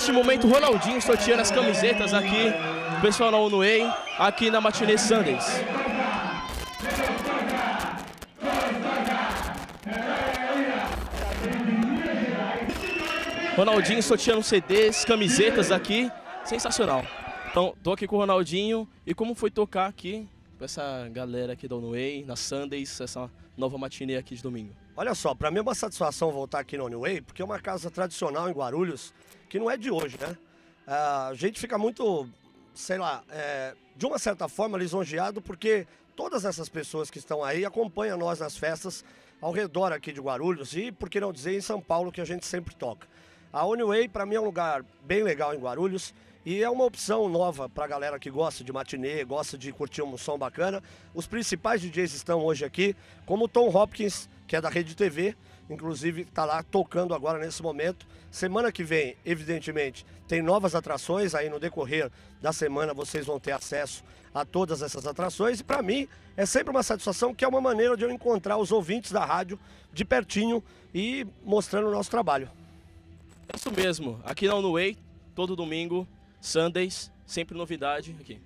Neste momento, Ronaldinho sorteando as camisetas aqui, pessoal na Onway, aqui na Matinê Sundays. Ronaldinho sorteando CDs, camisetas aqui, sensacional. Então, tô aqui com o Ronaldinho e como foi tocar aqui com essa galera aqui da Onway, na Sundays, essa nova matinê aqui de domingo? Olha só, para mim é uma satisfação voltar aqui no Onway, porque é uma casa tradicional em Guarulhos, que não é de hoje, né? Ah, a gente fica muito, sei lá, é, de uma certa forma lisonjeado, porque todas essas pessoas que estão aí acompanham nós nas festas ao redor aqui de Guarulhos e, por que não dizer, em São Paulo, que a gente sempre toca. A Onway, para mim, é um lugar bem legal em Guarulhos. E é uma opção nova para a galera que gosta de matinê, gosta de curtir um som bacana. Os principais DJs estão hoje aqui, como Tom Hopkins, que é da Rede TV, inclusive está lá tocando agora nesse momento. Semana que vem, evidentemente, tem novas atrações, aí no decorrer da semana vocês vão ter acesso a todas essas atrações. E para mim é sempre uma satisfação, que é uma maneira de eu encontrar os ouvintes da rádio de pertinho e mostrando o nosso trabalho. É isso mesmo, aqui na Onway, todo domingo, Sundays, sempre novidade aqui.